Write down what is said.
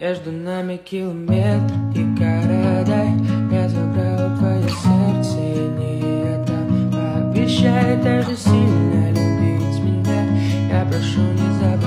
Между нами километр и города. Я забрал твое сердце и не отдам Пообещай даже сильно любить меня. Я прошу не забывать.